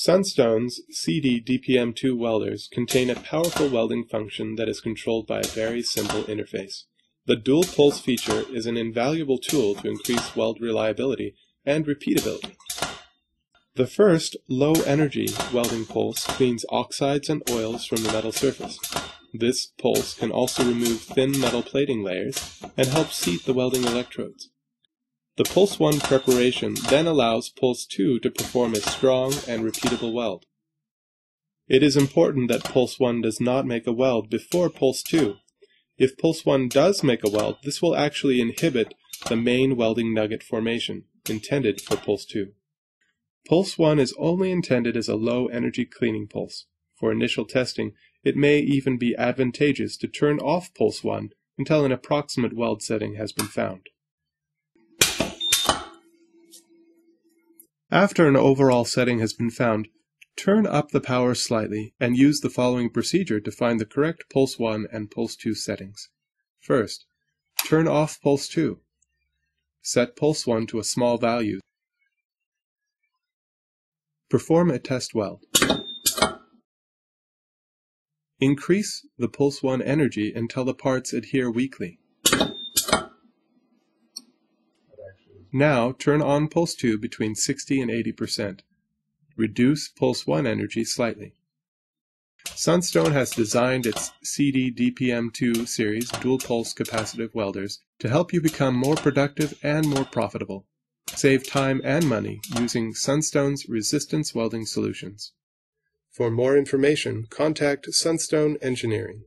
Sunstone's CD DPM2 welders contain a powerful welding function that is controlled by a very simple interface. The dual pulse feature is an invaluable tool to increase weld reliability and repeatability. The first, low energy welding pulse cleans oxides and oils from the metal surface. This pulse can also remove thin metal plating layers and help seat the welding electrodes. The Pulse 1 preparation then allows Pulse 2 to perform a strong and repeatable weld. It is important that Pulse 1 does not make a weld before Pulse 2. If Pulse 1 does make a weld, this will actually inhibit the main welding nugget formation, intended for Pulse 2. Pulse 1 is only intended as a low energy cleaning pulse. For initial testing, it may even be advantageous to turn off Pulse 1 until an approximate weld setting has been found. After an overall setting has been found, turn up the power slightly and use the following procedure to find the correct pulse 1 and pulse 2 settings. First, turn off pulse 2. Set pulse 1 to a small value. Perform a test weld. Increase the pulse 1 energy until the parts adhere weakly. Now turn on pulse 2 between 60 and 80%. Reduce pulse 1 energy slightly. Sunstone has designed its CD DPM2 series dual pulse capacitive welders to help you become more productive and more profitable. Save time and money using Sunstone's resistance welding solutions. For more information, contact Sunstone Engineering.